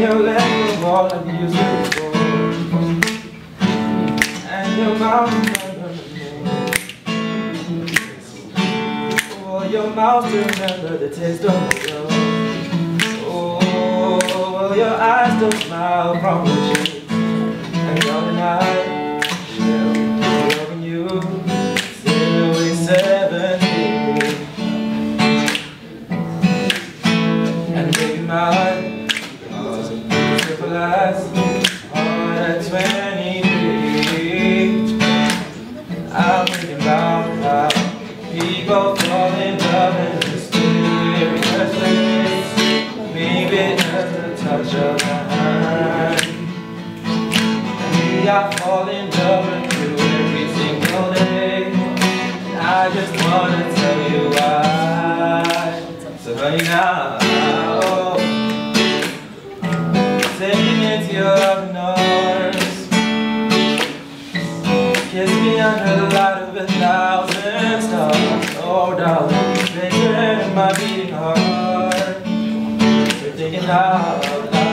your legs of all you used to before And your mouth Oh, your mouth remember the taste of my love Oh, your eyes still smile from the cheeks And darling, I shall be eyes, heart at 23 I'm thinking about how people fall in love in mysterious ways Maybe just a touch of hand. We are falling in love with you every single day. I just wanna tell you why. So honey now Your arms Kiss me under the light of a thousand stars. Oh darling, baby, my beating heart. You're thinking out found